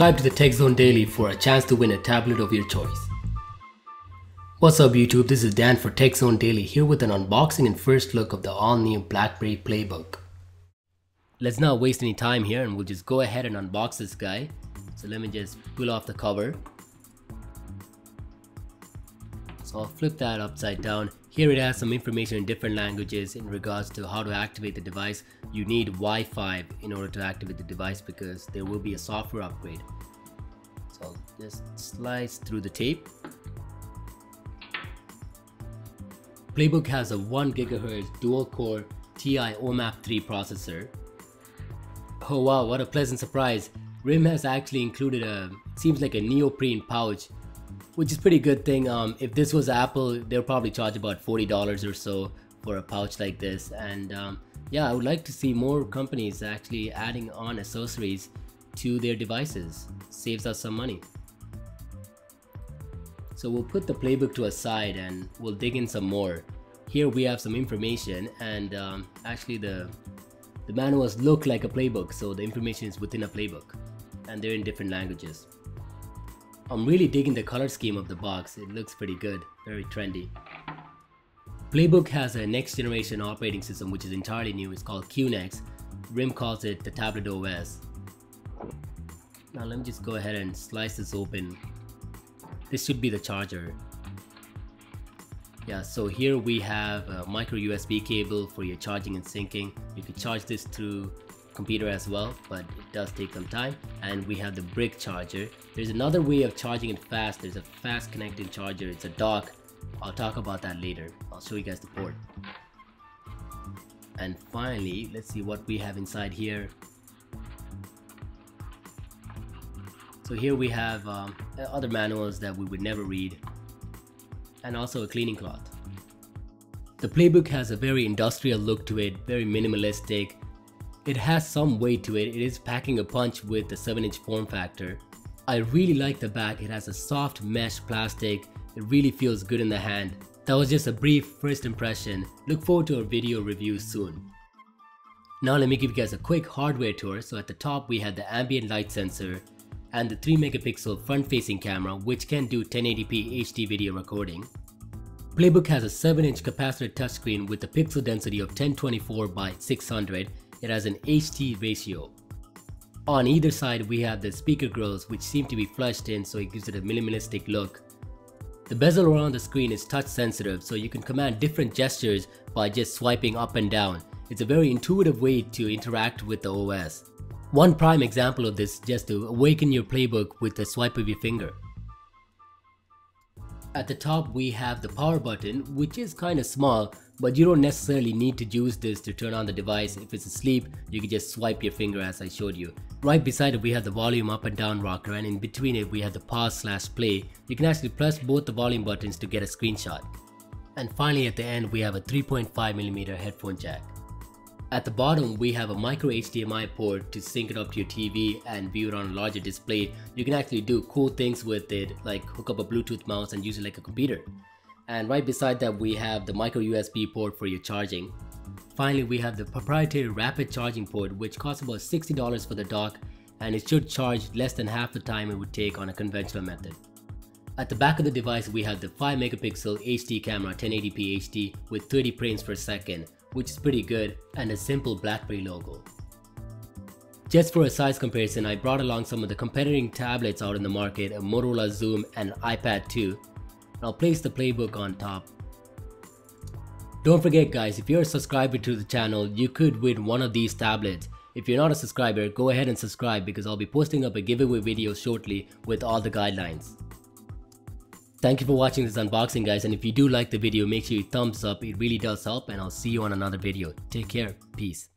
Subscribe to the Tech Zone Daily for a chance to win a tablet of your choice. What's up YouTube, this is Dan for Tech Zone Daily here with an unboxing and first look of the all-new BlackBerry Playbook. Let's not waste any time here and we'll just go ahead and unbox this guy. So let me just pull off the cover. So I'll flip that upside down. Here it has some information in different languages in regards to how to activate the device. You need Wi-Fi in order to activate the device because there will be a software upgrade. So I'll just slice through the tape. Playbook has a 1 GHz dual-core TI OMAP 3 processor. Oh wow, what a pleasant surprise. RIM has actually included a, seems like a neoprene pouch which is pretty good thing. Um, if this was Apple, they'll probably charge about $40 or so for a pouch like this. And um, yeah, I would like to see more companies actually adding on accessories to their devices. Saves us some money. So we'll put the playbook to a side and we'll dig in some more. Here we have some information and um, actually the, the manuals look like a playbook so the information is within a playbook and they're in different languages. I'm really digging the color scheme of the box, it looks pretty good, very trendy. Playbook has a next generation operating system which is entirely new, it's called QNX. RIM calls it the Tablet OS. Now let me just go ahead and slice this open. This should be the charger. Yeah, so here we have a micro USB cable for your charging and syncing. You can charge this through computer as well, but it does take some time. And we have the brick charger. There's another way of charging it fast. There's a fast connecting charger. It's a dock. I'll talk about that later. I'll show you guys the port. And finally, let's see what we have inside here. So here we have um, other manuals that we would never read and also a cleaning cloth. The playbook has a very industrial look to it, very minimalistic, it has some weight to it, it is packing a punch with the 7 inch form factor. I really like the back, it has a soft mesh plastic, it really feels good in the hand. That was just a brief first impression, look forward to a video review soon. Now let me give you guys a quick hardware tour. So at the top we have the ambient light sensor and the 3 megapixel front facing camera which can do 1080p HD video recording. Playbook has a 7 inch capacitive touchscreen with a pixel density of 1024 by 600 it has an HD ratio. On either side we have the speaker grills which seem to be flushed in so it gives it a minimalistic look. The bezel around the screen is touch sensitive so you can command different gestures by just swiping up and down. It's a very intuitive way to interact with the OS. One prime example of this is just to awaken your playbook with a swipe of your finger. At the top we have the power button which is kinda small but you don't necessarily need to use this to turn on the device. If it's asleep, you can just swipe your finger as I showed you. Right beside it we have the volume up and down rocker and in between it we have the pause slash play. You can actually press both the volume buttons to get a screenshot. And finally at the end we have a 3.5mm headphone jack. At the bottom we have a micro HDMI port to sync it up to your TV and view it on a larger display. You can actually do cool things with it like hook up a Bluetooth mouse and use it like a computer and right beside that we have the micro USB port for your charging. Finally we have the proprietary rapid charging port which costs about $60 for the dock and it should charge less than half the time it would take on a conventional method. At the back of the device we have the 5 megapixel HD camera 1080p HD with 30 frames per second which is pretty good and a simple BlackBerry logo. Just for a size comparison, I brought along some of the competing tablets out in the market, a Motorola Xoom and an iPad 2 I'll place the playbook on top. Don't forget guys, if you're a subscriber to the channel, you could win one of these tablets. If you're not a subscriber, go ahead and subscribe because I'll be posting up a giveaway video shortly with all the guidelines. Thank you for watching this unboxing guys and if you do like the video make sure you thumbs up, it really does help and I'll see you on another video. Take care, peace.